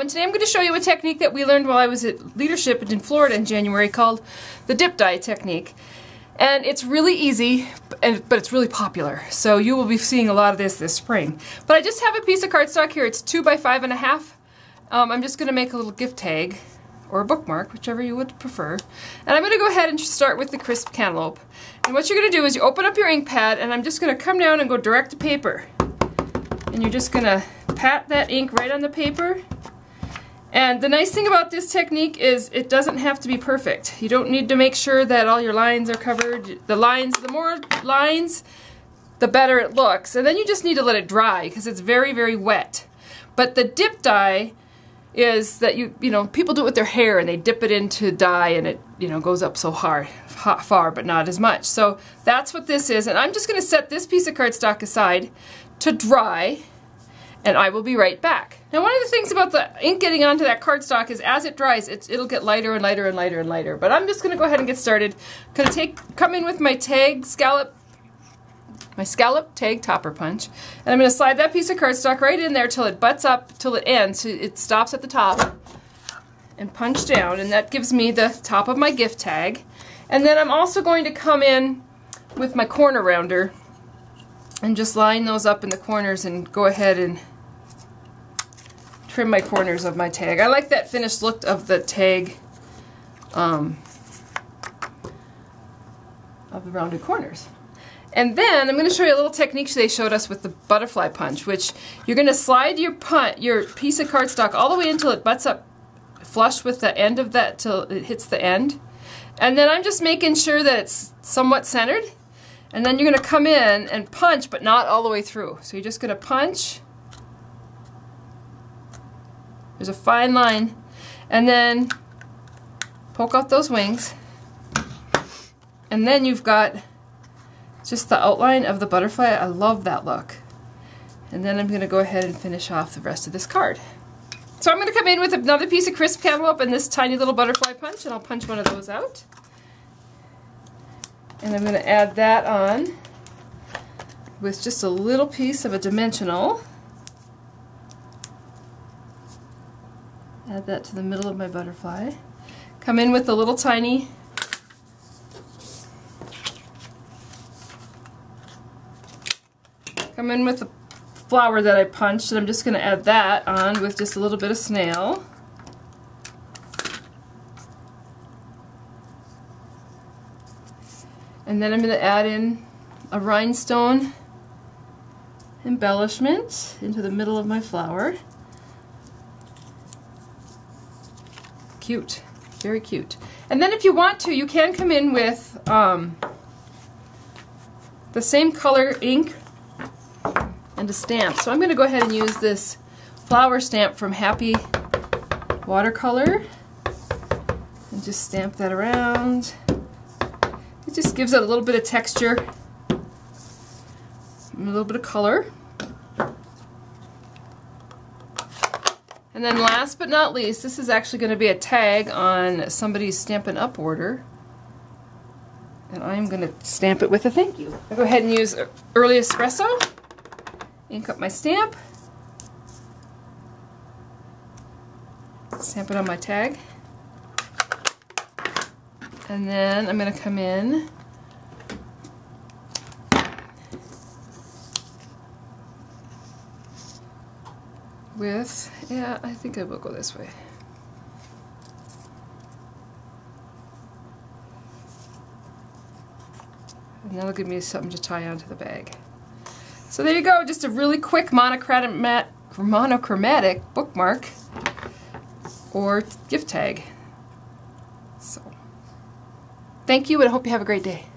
And today I'm going to show you a technique that we learned while I was at leadership in Florida in January called the dip dye technique. And it's really easy, but it's really popular. So you will be seeing a lot of this this spring. But I just have a piece of cardstock here. It's two by five and a half. Um, I'm just going to make a little gift tag or a bookmark, whichever you would prefer. And I'm going to go ahead and start with the crisp cantaloupe. And what you're going to do is you open up your ink pad and I'm just going to come down and go direct to paper. And you're just going to pat that ink right on the paper. And the nice thing about this technique is it doesn't have to be perfect. You don't need to make sure that all your lines are covered. The lines, the more lines, the better it looks. And then you just need to let it dry because it's very, very wet. But the dip dye is that you, you know, people do it with their hair and they dip it into dye and it, you know, goes up so hard, far, but not as much. So that's what this is. And I'm just going to set this piece of cardstock aside to dry and I will be right back. Now one of the things about the ink getting onto that cardstock is as it dries, it'll get lighter and lighter and lighter and lighter. But I'm just going to go ahead and get started. To take, come in with my tag scallop, my scallop tag topper punch, and I'm going to slide that piece of cardstock right in there till it butts up, till it ends, so it stops at the top, and punch down, and that gives me the top of my gift tag. And then I'm also going to come in with my corner rounder and just line those up in the corners and go ahead and trim my corners of my tag. I like that finished look of the tag um, of the rounded corners. And then I'm going to show you a little technique they showed us with the butterfly punch, which you're going to slide your punt, your piece of cardstock all the way until it butts up flush with the end of that till it hits the end. And then I'm just making sure that it's somewhat centered. And then you're going to come in and punch, but not all the way through. So you're just going to punch there's a fine line. And then poke out those wings. And then you've got just the outline of the butterfly. I love that look. And then I'm going to go ahead and finish off the rest of this card. So I'm going to come in with another piece of crisp cantaloupe and this tiny little butterfly punch, and I'll punch one of those out. And I'm going to add that on with just a little piece of a dimensional. Add that to the middle of my butterfly. Come in with a little tiny come in with the flower that I punched and I'm just going to add that on with just a little bit of snail. And then I'm going to add in a rhinestone embellishment into the middle of my flower. Cute. Very cute. And then if you want to, you can come in with um, the same color ink and a stamp. So I'm going to go ahead and use this flower stamp from Happy Watercolor and just stamp that around. It just gives it a little bit of texture, a little bit of color. And then last but not least, this is actually going to be a tag on somebody's Stampin' Up! order. And I'm going to stamp it with a thank you. I'll go ahead and use Early Espresso, ink up my stamp, stamp it on my tag. And then I'm going to come in with, yeah, I think I will go this way. And that'll give me something to tie onto the bag. So there you go, just a really quick monochromatic, monochromatic bookmark or gift tag. Thank you and I hope you have a great day.